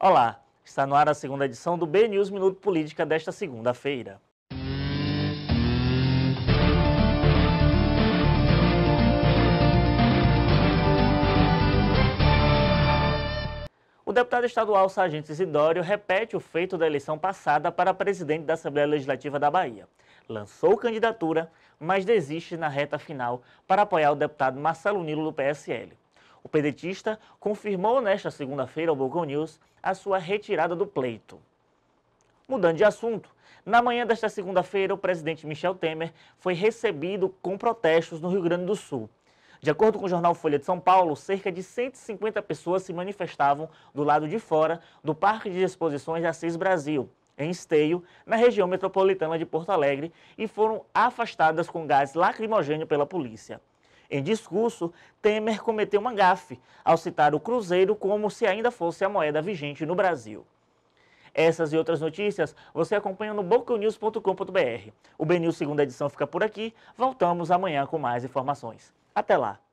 Olá, está no ar a segunda edição do B News Minuto Política desta segunda-feira. O deputado estadual Sargento Isidório repete o feito da eleição passada para presidente da Assembleia Legislativa da Bahia. Lançou candidatura, mas desiste na reta final para apoiar o deputado Marcelo Nilo do PSL. O pedetista confirmou nesta segunda-feira ao Bocão News a sua retirada do pleito. Mudando de assunto, na manhã desta segunda-feira, o presidente Michel Temer foi recebido com protestos no Rio Grande do Sul. De acordo com o jornal Folha de São Paulo, cerca de 150 pessoas se manifestavam do lado de fora do Parque de Exposições Assis Brasil, em Esteio, na região metropolitana de Porto Alegre, e foram afastadas com gás lacrimogêneo pela polícia. Em discurso, Temer cometeu uma gafe ao citar o Cruzeiro como se ainda fosse a moeda vigente no Brasil. Essas e outras notícias você acompanha no bocanews.com.br. O BNews segunda edição fica por aqui. Voltamos amanhã com mais informações. Até lá!